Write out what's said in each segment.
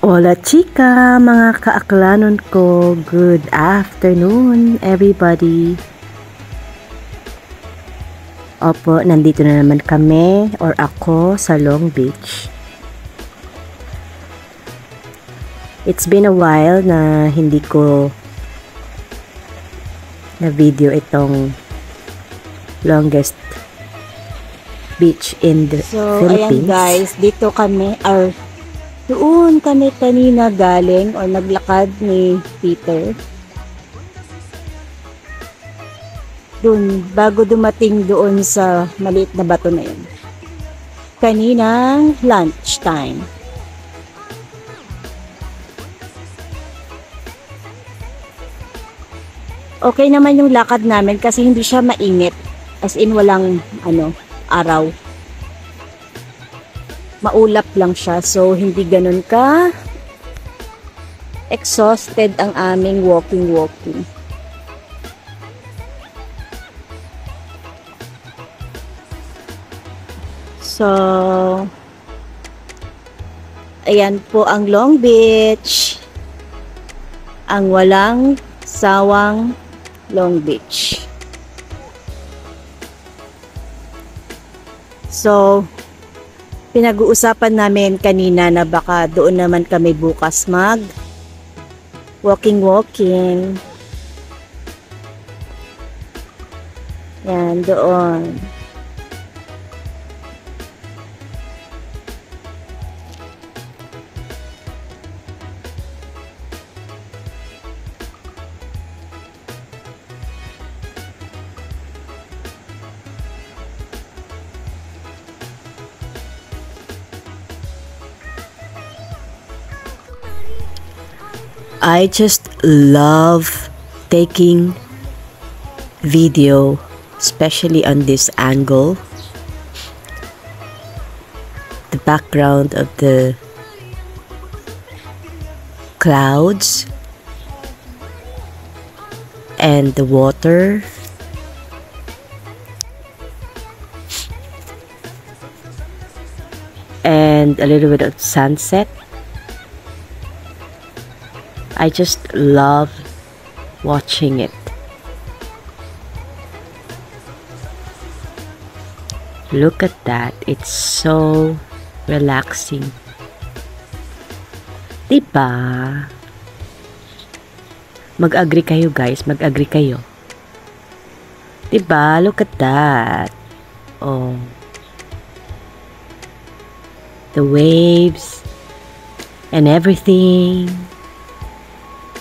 Hola chika, mga kaaklanon ko. Good afternoon, everybody. Opo, nandito na naman kami or ako sa Long Beach. It's been a while na hindi ko na video itong longest beach in the So, Philippines. ayan guys, dito kami, or doon kami kanina galing or naglakad ni Peter. Doon, bago dumating doon sa maliit na bato na yun. Kaninang lunch time. Okay naman yung lakad namin kasi hindi siya mainit. As in walang ano, araw maulap lang siya. So, hindi ganun ka exhausted ang aming walking-walking. So, ayan po ang Long Beach. Ang walang sawang Long Beach. So, pinag-uusapan namin kanina na baka doon naman kami bukas mag walking walking. Yan doon I just love taking video, especially on this angle. The background of the clouds and the water. And a little bit of sunset. I just love watching it. Look at that. It's so relaxing. Diba? Mag-agree kayo guys. Mag-agree kayo. Diba? Look at that. Oh. The waves and everything.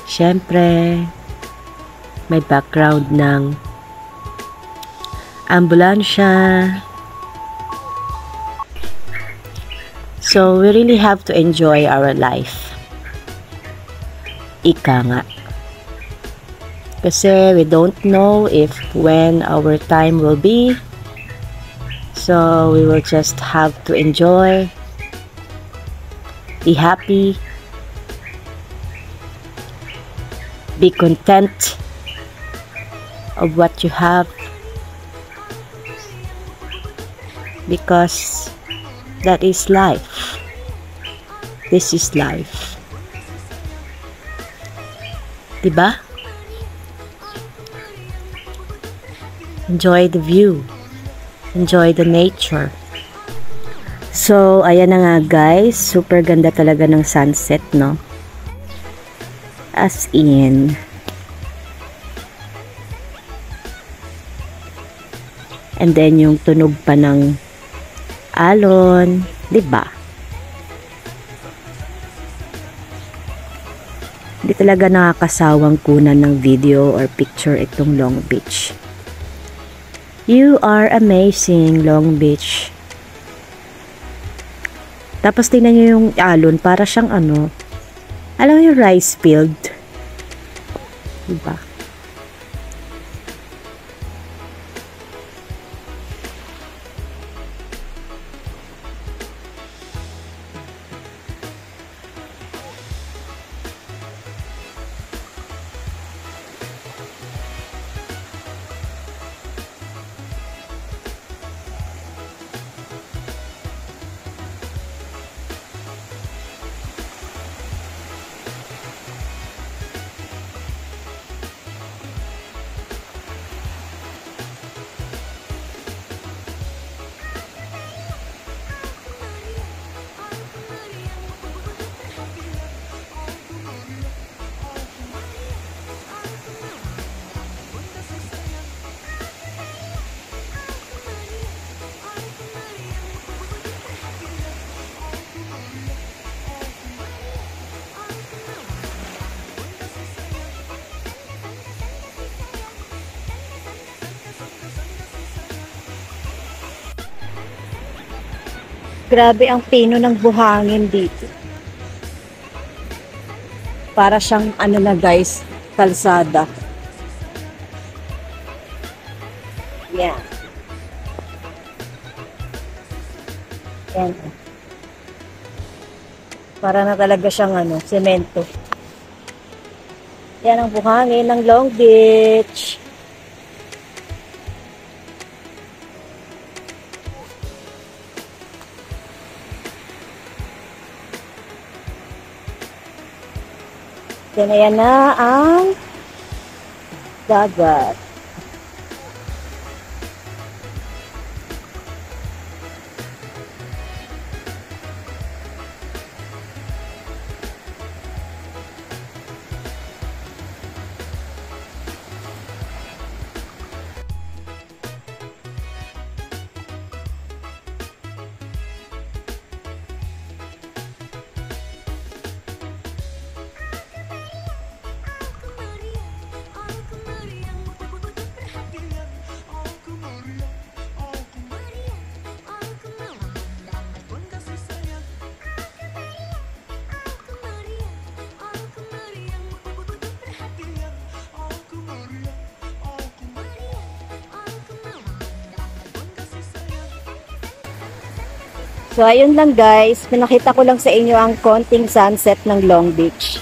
Siyempre, may background ng ambulansya. So, we really have to enjoy our life. Ika nga. Kasi we don't know if when our time will be. So, we will just have to enjoy. Be happy. Be content of what you have. Because that is life. This is life. Diba? Enjoy the view. Enjoy the nature. So ayan na nga guys. Super ganda talaga ng sunset no as in and then yung tunog pa ng alon, 'di ba? Hindi talaga nakakasawang kunan ng video or picture itong Long Beach. You are amazing, Long Beach. Tapos tingnan nyo yung alon, para siyang ano, alam yung rice field? Diba? Grabe ang pino ng buhangin dito. Para siyang ano na guys, kalsada. Yan. Yan. Para na talaga siyang ano, semento. Yan ang buhangin ng Long Beach. Ayan na ang dagat. So, ayun lang guys. Pinakita ko lang sa inyo ang konting sunset ng Long Beach.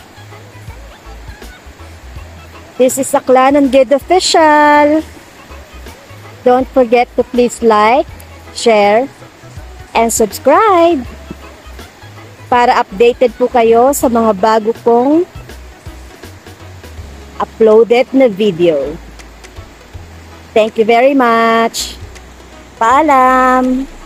This is Aklan and Gid Official. Don't forget to please like, share, and subscribe para updated po kayo sa mga bago kong uploaded na video. Thank you very much. Paalam!